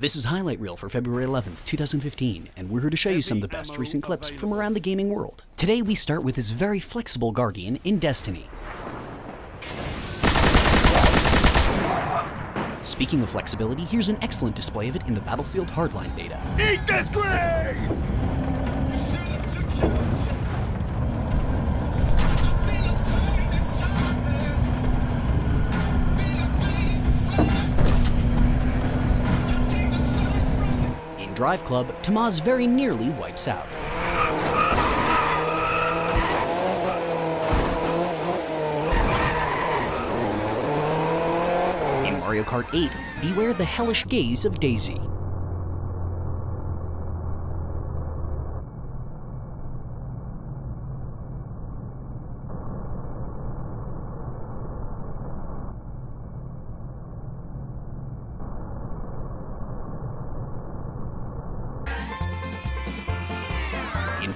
This is Highlight Reel for February 11th, 2015, and we're here to show you some of the best recent clips from around the gaming world. Today we start with this very flexible Guardian in Destiny. Speaking of flexibility, here's an excellent display of it in the Battlefield Hardline beta. Eat this green! Drive Club, Tomaz very nearly wipes out. In Mario Kart 8, beware the hellish gaze of Daisy.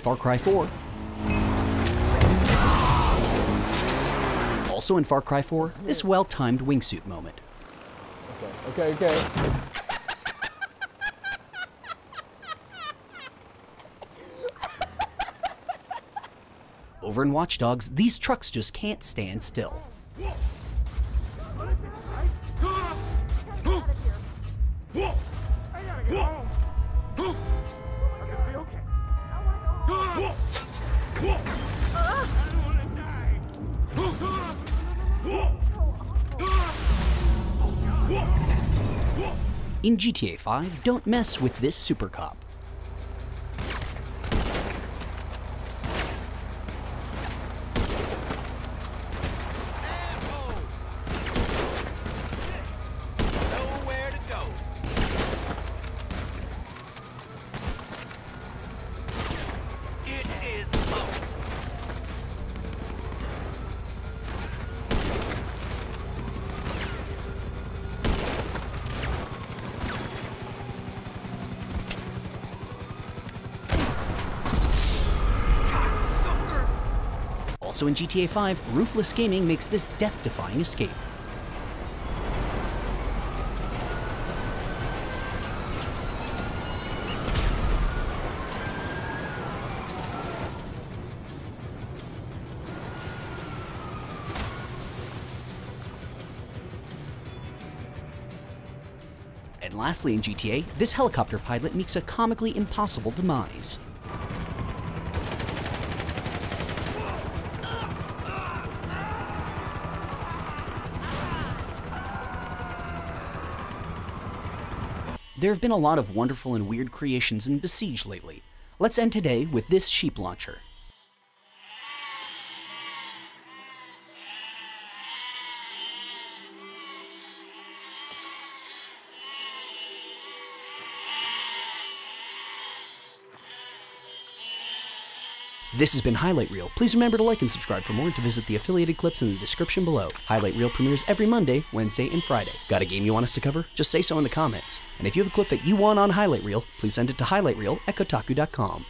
Far Cry 4. Also in Far Cry 4, this well-timed wingsuit moment. Okay, okay, okay. Over in Watch Dogs, these trucks just can't stand still. In GTA 5, don't mess with this super cop. Also in GTA 5, Ruthless Gaming makes this death-defying escape. And lastly in GTA, this helicopter pilot meets a comically impossible demise. There have been a lot of wonderful and weird creations in Besiege lately. Let's end today with this sheep launcher. This has been Highlight Reel. Please remember to like and subscribe for more and to visit the affiliated clips in the description below. Highlight Reel premieres every Monday, Wednesday, and Friday. Got a game you want us to cover? Just say so in the comments. And if you have a clip that you want on Highlight Reel, please send it to highlightreel at kotaku.com.